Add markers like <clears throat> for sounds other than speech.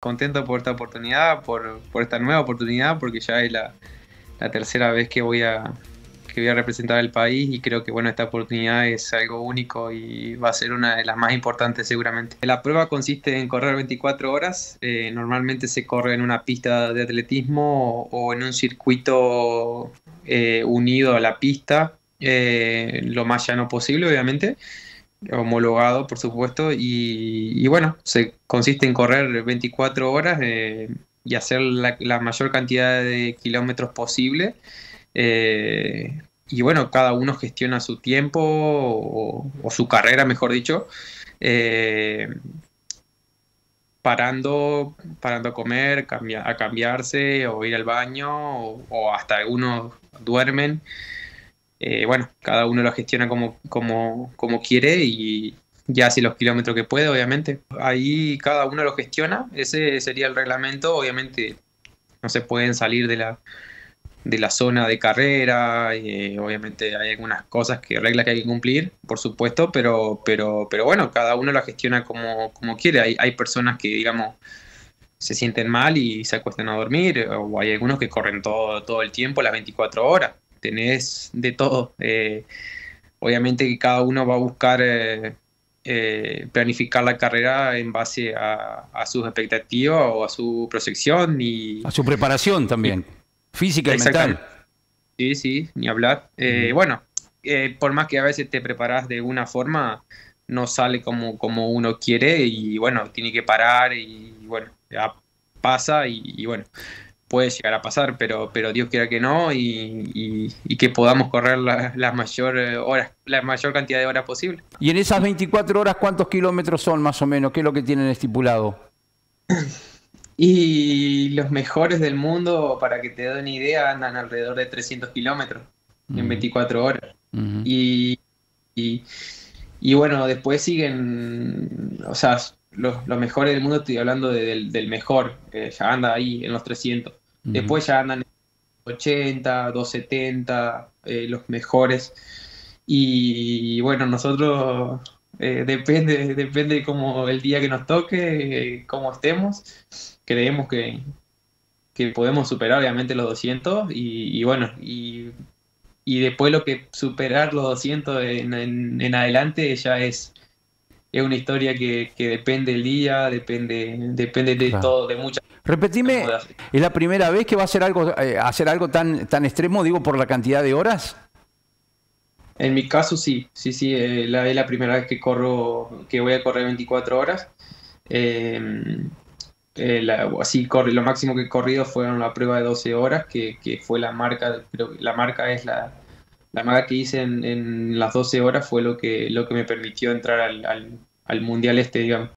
contento por esta oportunidad, por, por esta nueva oportunidad, porque ya es la, la tercera vez que voy a, que voy a representar al país y creo que bueno, esta oportunidad es algo único y va a ser una de las más importantes seguramente. La prueba consiste en correr 24 horas, eh, normalmente se corre en una pista de atletismo o, en un circuito eh, unido a la pista, eh, lo más llano posible obviamente homologado, por supuesto, y, bueno, se consiste en correr 24 horas y hacer la, mayor cantidad de kilómetros posible. Eh, y bueno, cada uno gestiona su tiempo o, su carrera, mejor dicho, eh, parando, parando a comer, a cambiarse o ir al baño o, hasta algunos duermen. Eh, bueno, cada uno lo gestiona como, como, como quiere y, ya hace los kilómetros que puede, obviamente. Ahí cada uno lo gestiona, ese sería el reglamento, obviamente no se pueden salir de la, de la zona de carrera, eh, obviamente hay algunas cosas que reglas que hay que cumplir, por supuesto, pero, pero, pero bueno, cada uno lo gestiona como, como quiere. Hay, hay personas que, digamos, se sienten mal y se acuestan a dormir, o hay algunos que corren todo, todo el tiempo, las 24 horas. Tenés de todo. Eh, obviamente que cada uno va a buscar eh, eh, planificar la carrera en base a, sus expectativas o a su proyección y a su preparación también, física y mental. Sí, sí, ni hablar. Eh, bueno, por más que a veces te preparas de una forma, no sale como, como uno quiere y bueno, tiene que parar y bueno, ya pasa y bueno, puede llegar a pasar, pero, pero Dios quiera que no y, que podamos correr la, mayor eh, horas, la mayor cantidad de horas posible. ¿Y en esas 24 horas cuántos kilómetros son más o menos? ¿Qué es lo que tienen estipulado? <clears throat> Y los mejores del mundo, para que te den una idea, andan alrededor de 300 kilómetros en 24 horas. y, y, bueno, después siguen, o sea, los, mejores del mundo, estoy hablando del, mejor, ya anda ahí en los 300. Después ya andan 80, 270, eh, los mejores. Y bueno, nosotros eh, depende, depende como el día que nos toque, cómo estemos. Creemos que, que podemos superar obviamente los 200 y, bueno, y, después lo que superar los 200 en, en adelante ya es es una historia que, depende del día, depende, depende de todo, de muchas Repetime, ¿es la primera vez que va a hacer algo, eh, hacer algo tan, tan extremo, digo, por la cantidad de horas? En mi caso sí, sí, sí, eh, la, es la primera vez que corro, que voy a correr 24 horas. Em, eh, así corre, lo máximo que he corrido fueron la prueba de 12 horas, que, fue la marca, pero la marca es la, la marca que hice en, las 12 horas fue lo que, lo que me permitió entrar al, al, mundial este, digamos.